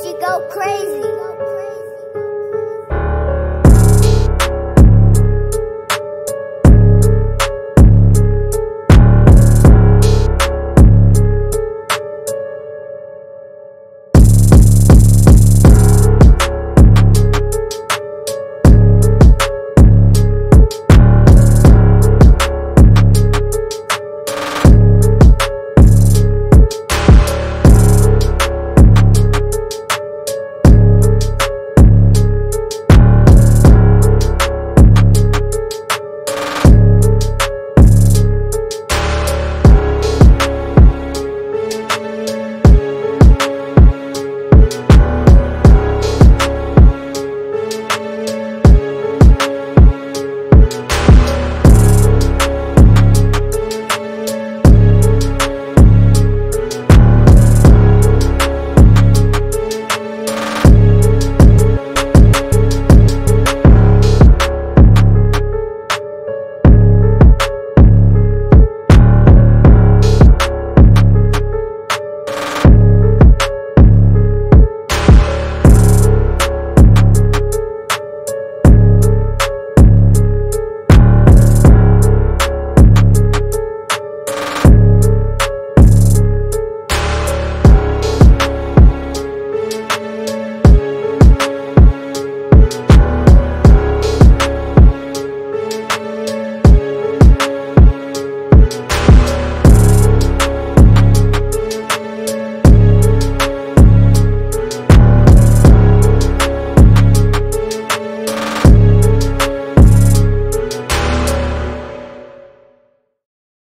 you go crazy.